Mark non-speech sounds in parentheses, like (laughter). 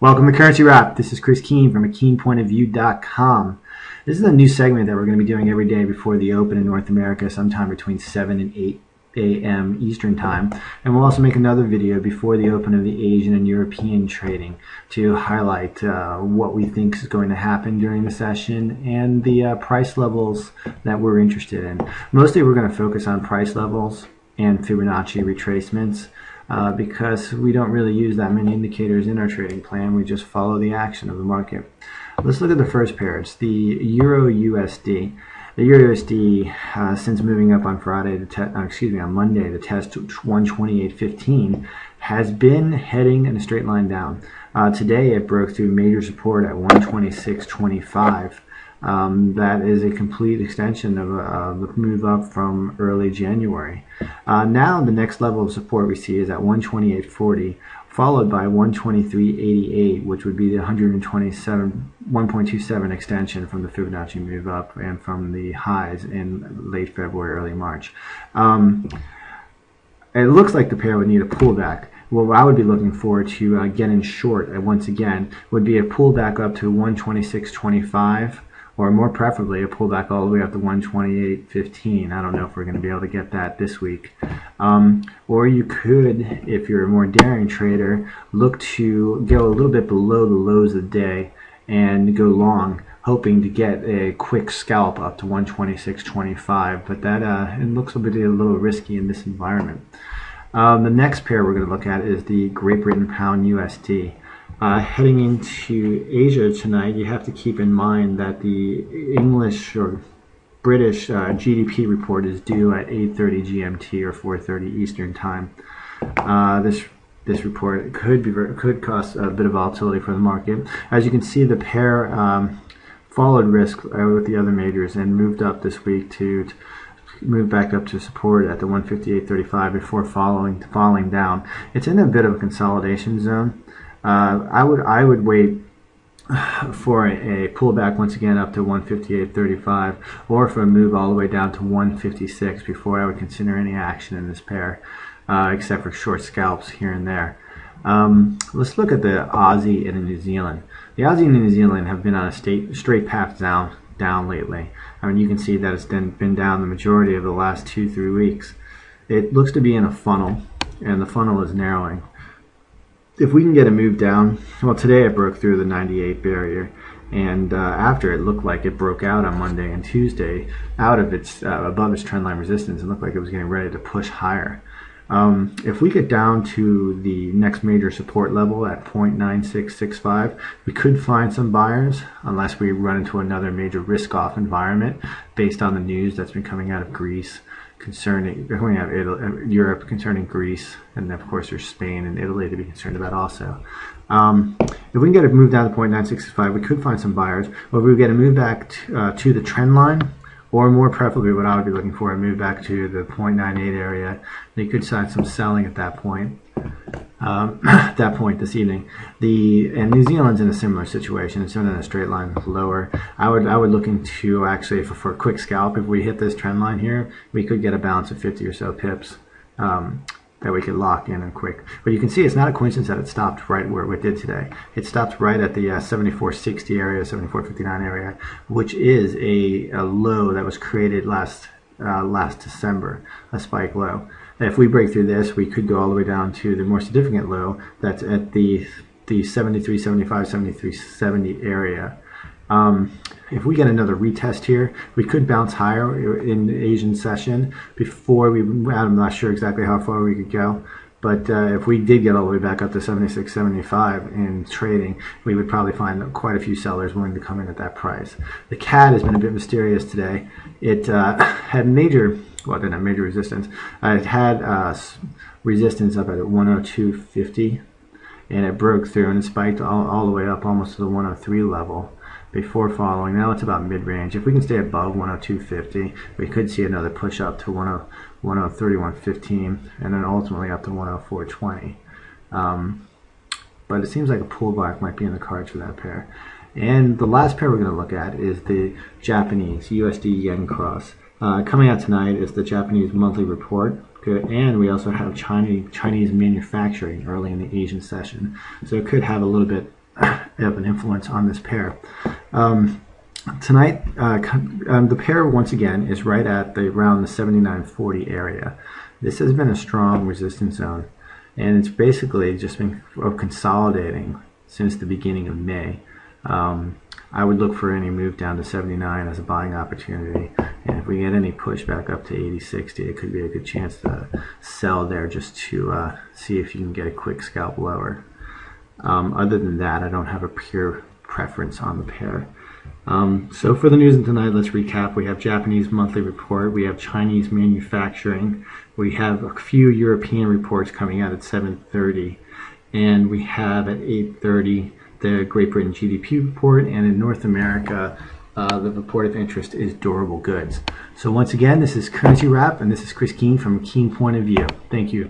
Welcome to Currency Wrap. This is Chris Keane from a keenpointofview.com. This is a new segment that we're going to be doing every day before the open in North America, sometime between 7 and 8 a.m. Eastern Time. And we'll also make another video before the open of the Asian and European trading to highlight uh, what we think is going to happen during the session and the uh, price levels that we're interested in. Mostly we're going to focus on price levels and Fibonacci retracements uh, because we don't really use that many indicators in our trading plan. We just follow the action of the market. Let's look at the first pair. It's the Euro USD. The Euro USD, uh, since moving up on Friday, uh, excuse me, on Monday, the test 128.15 has been heading in a straight line down. Uh, today, it broke through major support at 126.25. Um, that is a complete extension of uh, the move up from early January. Uh, now the next level of support we see is at 128.40, followed by 123.88, which would be the 127 1.27 extension from the Fibonacci move up and from the highs in late February, early March. Um, it looks like the pair would need a pullback what I would be looking for to uh, get in short uh, once again would be a pullback up to 126.25 or more preferably a pullback all the way up to 128.15. I don't know if we're going to be able to get that this week. Um, or you could, if you're a more daring trader, look to go a little bit below the lows of the day and go long, hoping to get a quick scalp up to 126.25. But that uh, it looks a bit a little risky in this environment. Um, the next pair we're going to look at is the Great Britain Pound USD. Uh, heading into Asia tonight, you have to keep in mind that the English or British uh, GDP report is due at 8:30 GMT or 4:30 Eastern Time. Uh, this this report could be could cause a bit of volatility for the market. As you can see, the pair um, followed risk uh, with the other majors and moved up this week to, to move back up to support at the 158.35 before following falling down. It's in a bit of a consolidation zone. Uh, I would I would wait (sighs) for a, pullback once again up to 158.35 or for a move all the way down to 156 before I would consider any action in this pair uh, except for short scalps here and there. Um, let's look at the Aussie and the New Zealand. The Aussie and the New Zealand have been on a state, straight path down down lately. I mean you can see that it's been, been down the majority of the last two three weeks. It looks to be in a funnel and the funnel is narrowing if we can get a move down, well, today it broke through the 98 barrier, and uh, after it looked like it broke out on Monday and Tuesday out of its uh, above its trendline resistance and looked like it was getting ready to push higher. Um, if we get down to the next major support level at 0.9665, we could find some buyers unless we run into another major risk off environment based on the news that's been coming out of Greece concerning we have Italy, Europe concerning Greece, and of course there's Spain and Italy to be concerned about also. Um, if we can get a move down to 0.965, we could find some buyers. But if we get a move back to, uh, to the trend line, or more preferably what I would be looking for, a move back to the 0.98 area, they could sign some selling at that point um, at (coughs) that point this evening. The and New Zealand's in a similar situation. It's in a straight line lower. I would I would look into actually for, for a quick scalp. If we hit this trend line here, we could get a balance of 50 or so pips. Um, that we could lock in and quick. But you can see it's not a coincidence that it stopped right where it did today. It stopped right at the uh, 7460 area, 7459 area, which is a, a low that was created last uh, last December, a spike low. If we break through this, we could go all the way down to the more significant low that's at the the 73.75, 73.70 area. Um, if we get another retest here, we could bounce higher in Asian session before we, I'm not sure exactly how far we could go. But uh, if we did get all the way back up to 76, 75 in trading, we would probably find quite a few sellers willing to come in at that price. The CAD has been a bit mysterious today. It uh, (coughs) had major well, it have major resistance. Uh, it had uh, resistance up at 102.50, and it broke through and it spiked all, all the way up almost to the 103 level before following. Now it's about mid-range. If we can stay above 102.50, we could see another push up to 103.115, and then ultimately up to 104.20. Um, but it seems like a pullback might be in the cards for that pair. And the last pair we're going to look at is the Japanese USD Yen cross. Uh, coming out tonight is the Japanese monthly report, and we also have Chinese Chinese manufacturing early in the Asian session. So it could have a little bit (coughs) of an influence on this pair. Um, tonight, uh, um, the pair once again is right at the around the 79.40 area. This has been a strong resistance zone, and it's basically just been consolidating since the beginning of May. Um, I would look for any move down to 79 as a buying opportunity. If we get any pushback up to 80, 60, it could be a good chance to sell there just to uh, see if you can get a quick scalp lower. Um, other than that, I don't have a pure preference on the pair. Um, so for the news tonight, let's recap. We have Japanese monthly report. We have Chinese manufacturing. We have a few European reports coming out at 7:30, and we have at 8:30 the Great Britain GDP report, and in North America, uh, the report of interest is durable goods. So once again, this is Currency Wrap, and this is Chris Keane from Keene Point of View. Thank you.